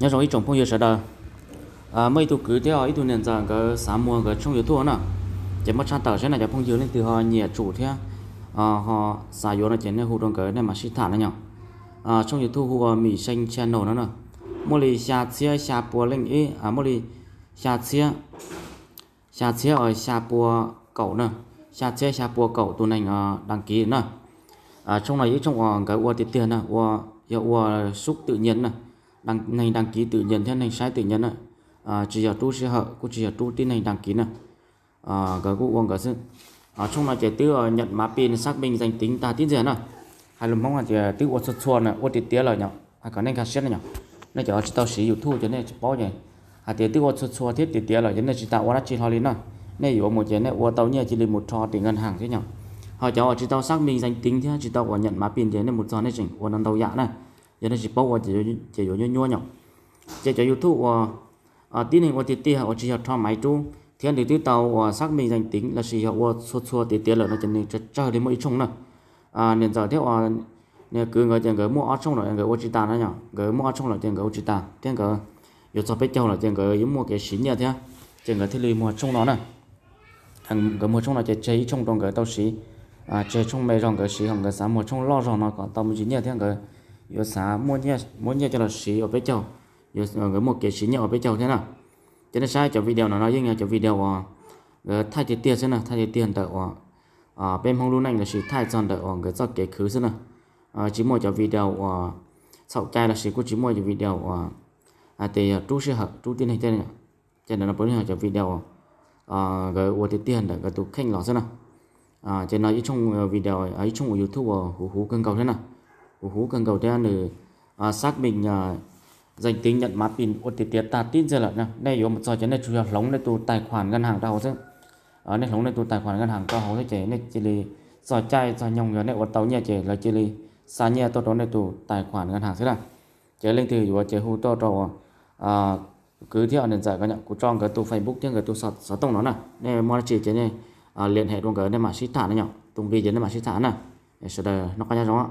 nhớ rồi trồng phong yêu sợ đó à mấy tu cứ theo ý tu nên rằng cái sáng mua cái trong yếu tố nữa chỉ mất chăn tờ sẽ là cho phong yêu lên từ họ nhẹ chủ thế. À họ xài yếu là chỉ nên hụt đồng cái này mà xịt thản nữa nhở à trong yếu tố hụt mỹ xanh channel nữa nè. Mua lì xa chia xa bùa lên ý à mua lì xa chia. Xa chia ở xa bùa cẩu nè. Xa chia xa bùa cẩu tu này à, đăng ký nè. À trong này trong cái ua tiền nè ua ua xúc tự nhiên nè đăng này đăng ký tự nhiên theo này sai tự nhiên à chỉ giờ tu sẽ hở, cũng chỉ giờ tu tin này đăng ký nè. À cái cụ uống cái sự à trong này chỉ tư ờ, nhận mã pin xác minh danh tính ta tin gì nè hay là mong là chỉ ờ, tư uống xuất xuân nè uống tiền tiền rồi nhở. Hay có nên cái xét nhở. Nên chỉ chỉ tao sử dụng thu cho nên chỉ bao nhỉ à tiền tư uống xuất xuân thiết tiền tiền rồi cho nên chỉ tạo uống chỉ thôi lên nè nên uống một cái này uống tao nhẹ chỉ là một trò tiền ngân hàng thế nhở. Họ cho chỉ tao xác minh danh tính thế, chỉ tao nhận mã pin thế nên một trò này chỉnh uống ăn tao dạ này giờ nó chỉ bao chỉ chỉ có nhua nhỏ chỉ cho youtube à tin hình và tiệt tiệt họ chỉ học cho máy chú thiên thì từ tàu ờ, xác minh danh tính là chỉ học số số tiệt tiệt là nó chỉ nên chờ đến mỗi chung nữa à nên giờ theo à nên cứ người tiền gửi mua ở trong rồi người chỉ ta nữa nhở. Người mua ở trong rồi tiền người chỉ ta tiền gửi yêu cho biết châu là tiền gửi mua cái xí nhà thế tiền thiết lý mua trong nó nè. Thằng gửi mua trong là chỉ chơi trong trong gửi tàu xí. À chơi trong mấy trong gửi xí không gửi sáng mua trong lo rồi nó có tàu một chín nhà thế gửi yo sa muốn nhẹ muốn nhẹ cho là xí ở bên châu yo gửi một cái xí nhẹ ở bên châu thế nào? Cho nên sai, cho video nó nói như cho video à thay tiền tiền thế nào, thay tiền đợi à ờ, bên phòng luôn anh là chỉ thay chọn đợi cái cho cái khứ thế nào. Chỉ mua cho video à sau cái là chỉ có chỉ mua cho video à à thì chú sẽ học chú tin hay thế này cho nên nó bốn học cho video à cái của tiền đợi cái tụ khen lọ thế nào. À cho nên ở trong video ở trong YouTube hú hú cân cầu thế nào hú cần cầu theo để à, xác minh à, danh tính nhận mã pin. Ô tiệt tiệt ta tin ra là nha đây có một trò chơi này chủ yếu lóng này tụ tài khoản ngân hàng tao chứ. Ờ, ở đây lóng này tụ tài khoản ngân hàng tao hầu thế này chỉ là trò chơi trò nhông nhớ này ở tàu nhà chế là chỉ là xa nhà tôi đó này tụ tài khoản ngân hàng thế nào. Chế lên thì vừa chế hú to to à cứ theo nền giải các nhận của trong cái tụ facebook chứ cái tụ sọt sọt tông nó nè này mua chỉ chế này liên hệ luôn cái này mà sĩ thả này nhở. Tung đi chế này mà sĩ thả nè để sau nó có nhau không ạ?